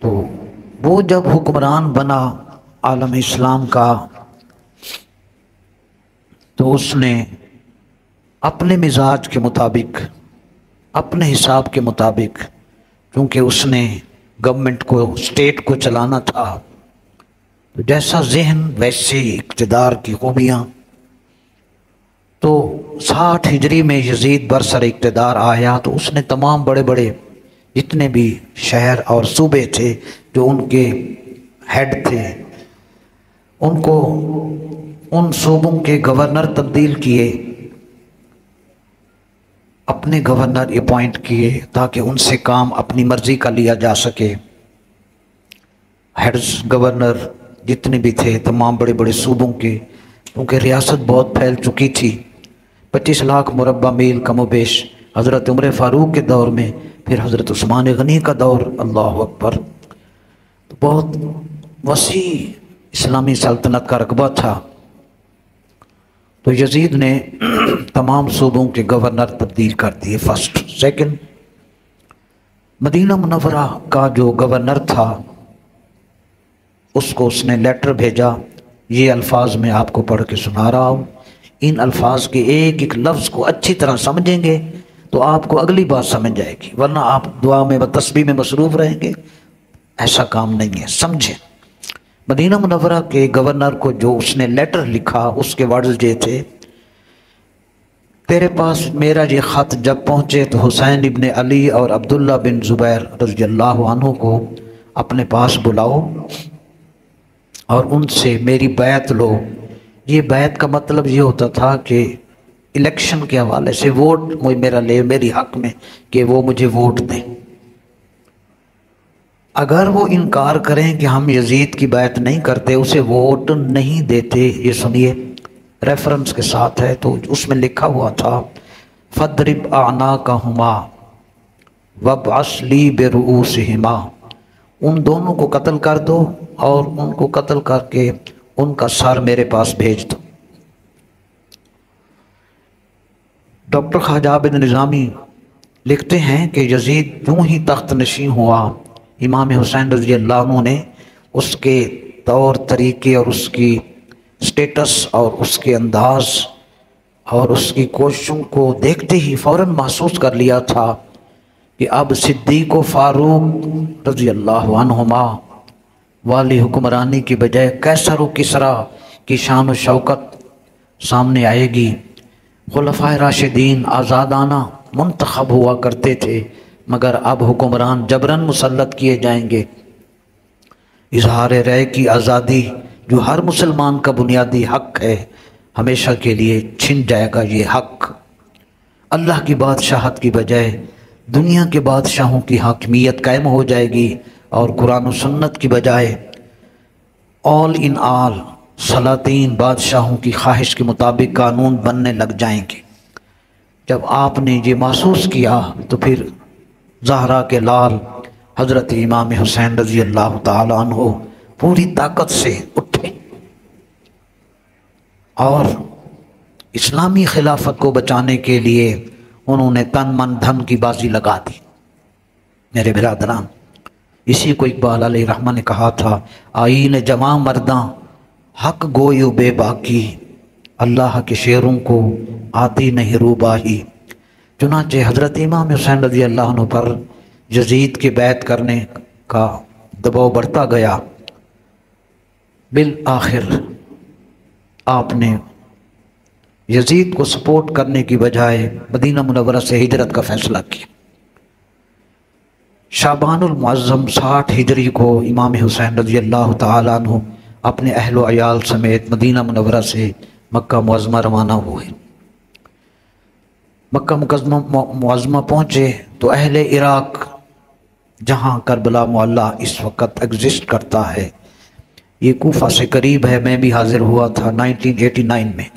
تو وہ جب حکمران بنا عالم اسلام کا، تو اس نے اپنے مزاج کے مطابق، اپنے حساب کے مطابق کیونکہ اس نے گورنمنٹ کو اسٹیٹ کو چلانا تھا، تو جیسا ذہن، ویسے اقتدار کی خوبیاں۔ تو ساٹھ ہجری میں یزید برسر اقتدار آیا، تو اس نے تمام بڑے بڑے جتنے بھی شہر اور صوبے تھے جو ان کے ہیڈ تھے۔ ان کو ان صوبوں کے گورنر تبدیل کیے، اپنے گورنر اپوائنٹ کیے تاکہ ان سے کام اپنی مرضی کا لیا جا سکے۔ ہیڈز گورنر جتنے بھی تھے، تمام بڑے بڑے صوبوں کے، کیونکہ ریاست بہت پھیل چکی تھی۔ پچیس لاکھ مربع میل کم و بیش۔ حضرت عمر فاروق کے دور میں پھر حضرت عثمان غنی کا دور، اللہ اکبر، تو بہت وسیع اسلامی سلطنت کا رقبہ تھا۔ تو یزید نے تمام صوبوں کے گورنر تبدیل کر دیے۔ فرسٹ، سیکنڈ، مدینہ منورہ کا جو گورنر تھا، اس کو اس نے لیٹر بھیجا۔ یہ الفاظ میں آپ کو پڑھ کے سنا رہا ہوں۔ ان الفاظ کے ایک ایک لفظ کو اچھی طرح سمجھیں گے۔ تو آپ کو اگلی بات سمجھ جائے گی، ورنہ آپ دعا میں و تسبیح میں مصروف رہیں گے۔ ایسا کام نہیں ہے، سمجھیں۔ مدینہ منورہ کے گورنر کو جو اس نے لیٹر لکھا، اس کے ورڈز یہ تھے، تیرے پاس میرا یہ خط جب پہنچے تو حسین ابن علی اور عبداللہ بن زبیر رضی اللہ عنہ کو اپنے پاس بلاؤ اور ان سے میری بیعت لو۔ یہ بیعت کا مطلب یہ ہوتا تھا کہ الیکشن کے حوالے سے ووٹ میرا لے میری حق میں کہ وہ مجھے ووٹ دیں۔ اگر وہ انکار کریں کہ ہم یزید کی بیعت نہیں کرتے، اسے ووٹ نہیں دیتے، یہ سنیے ریفرنس کے ساتھ ہے تو اس میں لکھا ہوا تھا فدرب آنا کا ہما وب اصلی بے ہما ان دونوں کو قتل کر دو اور ان کو قتل کر کے ان کا سر میرے پاس بھیج دو۔ ڈاکٹر خواجہ بن نظامی لکھتے ہیں کہ یزید یوں ہی تخت نشین ہوا۔ امام حسین رضی اللہ عنہ نے اس کے طور طریقے اور اس کی سٹیٹس اور اس کے انداز اور اس کی کوششوں کو دیکھتے ہی فوراً محسوس کر لیا تھا کہ اب صدیق و فاروق رضی اللہ عنہما والی حکمرانی کی بجائے کیسر و کسرا کی شان و شوکت سامنے آئے گی۔ خلفۂ راشدین آزادانہ منتخب ہوا کرتے تھے، مگر اب حکمران جبرن مسلط کیے جائیں گے۔ اظہار رائے کی آزادی جو ہر مسلمان کا بنیادی حق ہے، ہمیشہ کے لیے چھن جائے گا یہ حق۔ اللہ کی بادشاہت کی بجائے دنیا کے بادشاہوں کی حاکمیت قائم ہو جائے گی اور قرآن و سنت کی بجائے آل ان آل سلاطین بادشاہوں کی خواہش کے مطابق قانون بننے لگ جائیں گے۔ جب آپ نے یہ محسوس کیا تو پھر زہرا کے لال حضرت امام حسین رضی اللہ تعالیٰ عنہ پوری طاقت سے اٹھے اور اسلامی خلافت کو بچانے کے لیے انہوں نے تن من دھن کی بازی لگا دی۔ میرے برادران، اسی کو اقبال علیہ رحمہ نے کہا تھا، آئین جمع مرداں حق گویو بے باقی اللہ کے شعروں کو آتی نہیں روباہی۔ چنانچہ حضرت امام حسین رضی اللہ عنہ پر یزید کی بیعت کرنے کا دباؤ بڑھتا گیا۔ بالآخر، آپ نے یزید کو سپورٹ کرنے کی بجائے مدینہ منورہ سے ہجرت کا فیصلہ کیا۔ شابان المعظم ساٹھ ہجری کو امام حسین رضی اللہ تعالیٰ عنہ اپنے اہل و عیال سمیت مدینہ منورہ سے مکہ معظمہ روانہ ہوئے۔ مکہ مقدمہ معظمہ پہنچے تو اہل عراق جہاں کربلا معلّہ اس وقت ایگزسٹ کرتا ہے۔ یہ کوفہ سے قریب ہے، میں بھی حاضر ہوا تھا نائنٹین ایٹی نائن میں۔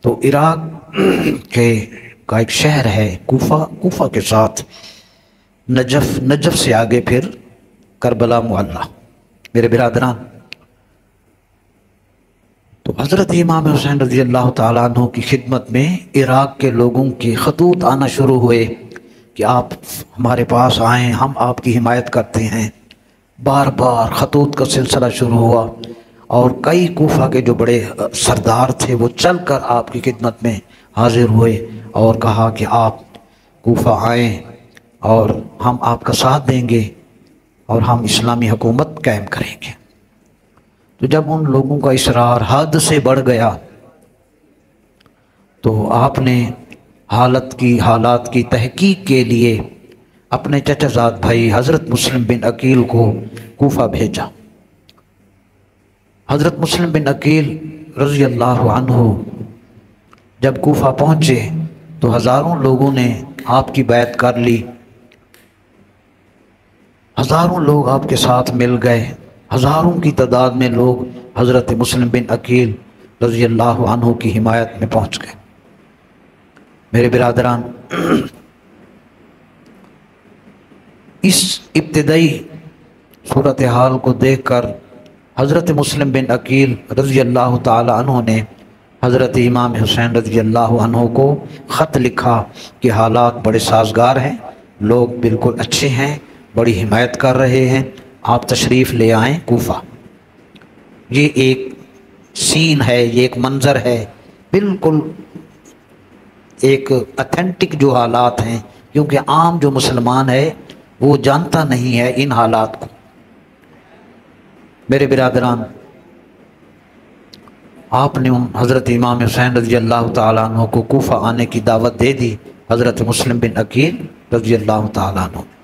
تو عراق کے کا ایک شہر ہے کوفہ کوفہ کے ساتھ نجف نجف سے آگے پھر کربلا معلّہ۔ میرے برادران، تو حضرت امام حسین رضی اللہ تعالیٰ عنہ کی خدمت میں عراق کے لوگوں کے خطوط آنا شروع ہوئے کہ آپ ہمارے پاس آئیں، ہم آپ کی حمایت کرتے ہیں۔ بار بار خطوط کا سلسلہ شروع ہوا اور کئی کوفہ کے جو بڑے سردار تھے وہ چل کر آپ کی خدمت میں حاضر ہوئے اور کہا کہ آپ کوفہ آئیں اور ہم آپ کا ساتھ دیں گے۔ اور ہم اسلامی حکومت قائم کریں گے۔ تو جب ان لوگوں کا اصرار حد سے بڑھ گیا، تو آپ نے حالت کی، حالات کی تحقیق کے لیے اپنے چچا زاد بھائی حضرت مسلم بن عقیل کو کوفہ بھیجا۔ حضرت مسلم بن عقیل رضی اللہ عنہ جب کوفہ پہنچے، تو ہزاروں لوگوں نے آپ کی بیعت کر لی۔ ہزاروں لوگ آپ کے ساتھ مل گئے۔ ہزاروں کی تعداد میں لوگ حضرت مسلم بن عقیل رضی اللہ عنہ کی حمایت میں پہنچ گئے۔ میرے برادران، اس ابتدائی صورتحال کو دیکھ کر حضرت مسلم بن عقیل رضی اللہ تعالی عنہ نے حضرت امام حسین رضی اللہ عنہ کو خط لکھا کہ حالات بڑے سازگار ہیں، لوگ بالکل اچھے ہیں۔ بڑی حمایت کر رہے ہیں۔ آپ تشریف لے آئیں کوفہ۔ یہ ایک سین ہے، یہ ایک منظر ہے۔ بالکل ایک اتھینٹک جو حالات ہیں، کیونکہ عام جو مسلمان ہے، وہ جانتا نہیں ہے ان حالات کو۔ میرے برادران، آپ نے حضرت امام حسین رضی اللہ تعالیٰ عنہ کو کوفہ آنے کی دعوت دے دی، حضرت مسلم بن عقیل رضی اللہ تعالیٰ عنہ۔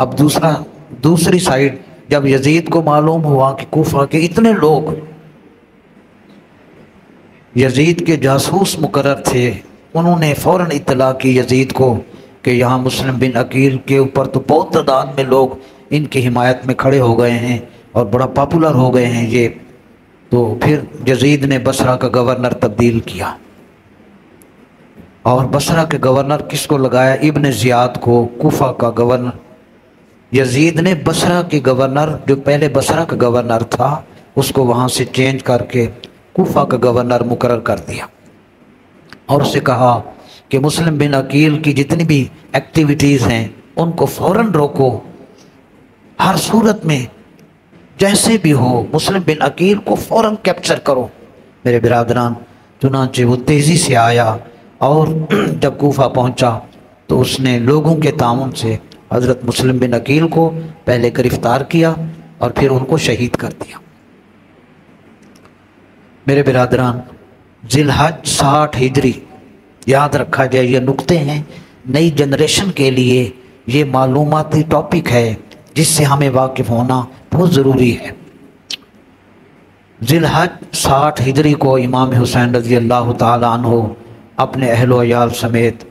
اب دوسرا، دوسری سائڈ جب یزید کو معلوم ہوا کہ کوفہ کے اتنے لوگ یزید کے جاسوس مقرر تھے، انہوں نے فوراً اطلاع کی یزید کو کہ یہاں مسلم بن عقیل کے اوپر تو بہت تعداد میں لوگ ان کی حمایت میں کھڑے ہو گئے ہیں اور بڑا پاپولر ہو گئے ہیں یہ۔ تو پھر جزید نے بسرا کا گورنر تبدیل کیا۔ اور بسرا کے گورنر کس کو لگایا؟ ابن زیاد کو، کوفہ کا گورنر یزید نے بسرا کے گورنر، جو پہلے بسرا کا گورنر تھا، اس کو وہاں سے چینج کر کے کوفہ کا گورنر مقرر کر دیا۔ اور اسے کہا کہ مسلم بن عقیل کی جتنی بھی ایکٹیویٹیز ہیں، ان کو فوراً روکو۔ ہر صورت میں جیسے بھی ہو، مسلم بن عقیل کو فوراً کیپچر کرو۔ میرے برادران، چنانچہ وہ تیزی سے آیا اور جب کوفہ پہنچا تو اس نے لوگوں کے تعاون سے حضرت مسلم بن عقیل کو پہلے گرفتار کیا اور پھر ان کو شہید کر دیا۔ میرے برادران ذی الحج ساٹھ ہجری، یاد رکھا جائے یہ نقطے ہیں، نئی جنریشن کے لیے یہ معلوماتی ٹاپک ہے جس سے ہمیں واقف ہونا بہت ضروری ہے۔ ذی الحج ساٹھ ہجری کو امام حسین رضی اللہ تعالی عنہ اپنے اہل و عیال سمیت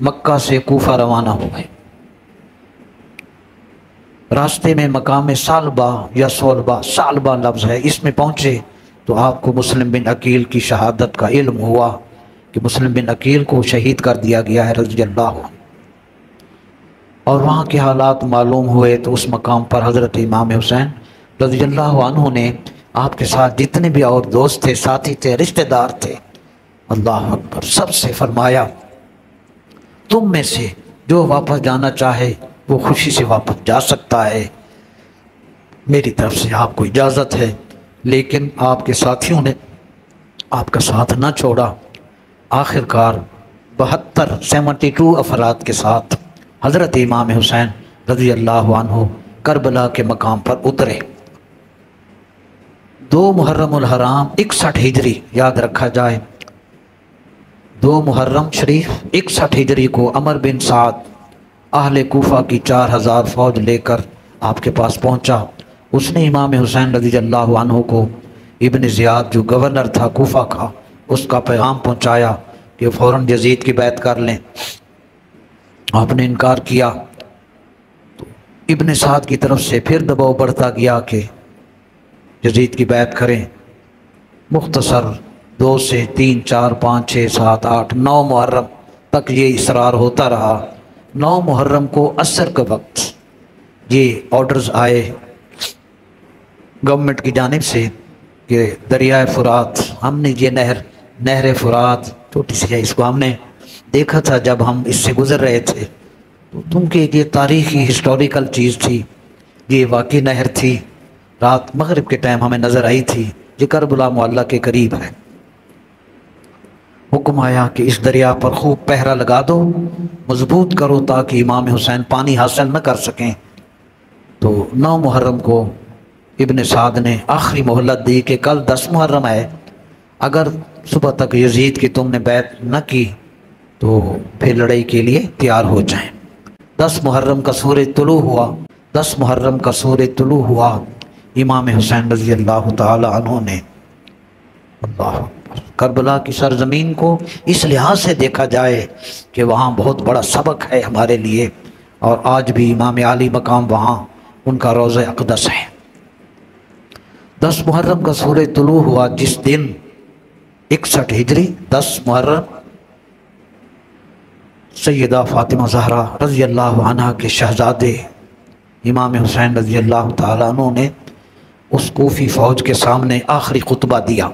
مکہ سے کوفہ روانہ ہو گئے۔ راستے میں مقام سالبہ یا سولبہ سالبہ لفظ ہے، اس میں پہنچے تو آپ کو مسلم بن عقیل کی شہادت کا علم ہوا کہ مسلم بن عقیل کو شہید کر دیا گیا ہے رضی اللہ عنہ۔ اور وہاں کے حالات معلوم ہوئے تو اس مقام پر حضرت امام حسین رضی اللہ عنہ نے آپ کے ساتھ جتنے بھی اور دوست تھے، ساتھی تھے، رشتہ دار تھے، اللہ اکبر، سب سے فرمایا، تم میں سے جو واپس جانا چاہے وہ خوشی سے واپس جا سکتا ہے۔ میری طرف سے آپ کو اجازت ہے، لیکن آپ کے ساتھیوں نے آپ کا ساتھ نہ چھوڑا۔ آخر کار بہتر سیونٹی ٹو افراد کے ساتھ حضرت امام حسین رضی اللہ عنہ کربلا کے مقام پر اترے۔ دو محرم الحرام اکسٹھ ہجری، یاد رکھا جائے۔ دو محرم شریف اکسٹھ ہجری کو عمر بن سعد اہل کوفہ کی چار ہزار فوج لے کر آپ کے پاس پہنچا۔ اس نے امام حسین رضی اللہ عنہ کو ابن زیاد جو گورنر تھا کوفہ کا، اس کا پیغام پہنچایا کہ فوراً جزید کی بیعت کر لیں۔ آپ نے انکار کیا۔ تو ابن سعد کی طرف سے پھر دباؤ بڑھتا گیا کہ جزید کی بیعت کریں۔ مختصر دو سے تین چار پانچ چھ سات آٹھ نو محرم تک یہ اصرار ہوتا رہا۔ نو محرم کو عصر کے وقت یہ آرڈرز آئے گورنمنٹ کی جانب سے کہ دریائے فرات، ہم نے یہ نہر نہر فرات، چھوٹی سی ہے، اس کو ہم نے دیکھا تھا جب ہم اس سے گزر رہے تھے۔ تو تم کے یہ تاریخی ہسٹوریکل چیز تھی، یہ واقعی نہر تھی، رات مغرب کے ٹائم ہمیں نظر آئی تھی، یہ کربلا معلّہ کے قریب ہے۔ حکم آیا کہ اس دریا پر خوب پہرا لگا دو، مضبوط کرو تاکہ امام حسین پانی حاصل نہ کر سکیں۔ تو نو محرم کو ابن سعد نے آخری مہلت دی کہ کل دس محرم ہے۔ اگر صبح تک یزید کی تم نے بیت نہ کی، تو پھر لڑائی کے لیے تیار ہو جائیں۔ دس محرم کا سورج طلوع ہوا۔ دس محرم کا سورج طلوع ہوا۔ امام حسین رضی اللہ تعالی عنہ نے۔ اللہ کربلا کی سرزمین کو اس لحاظ سے دیکھا جائے کہ وہاں بہت بڑا سبق ہے ہمارے لیے اور آج بھی امام علی مقام وہاں ان کا روز اقدس ہے۔ دس محرم کا سورج طلوع ہوا جس دن اکسٹھ ہجری، دس محرم، سیدہ فاطمہ زہرا رضی اللہ عنہ کے شہزادے امام حسین رضی اللہ تعالیٰ عنہ نے اس کوفی فوج کے سامنے آخری خطبہ دیا۔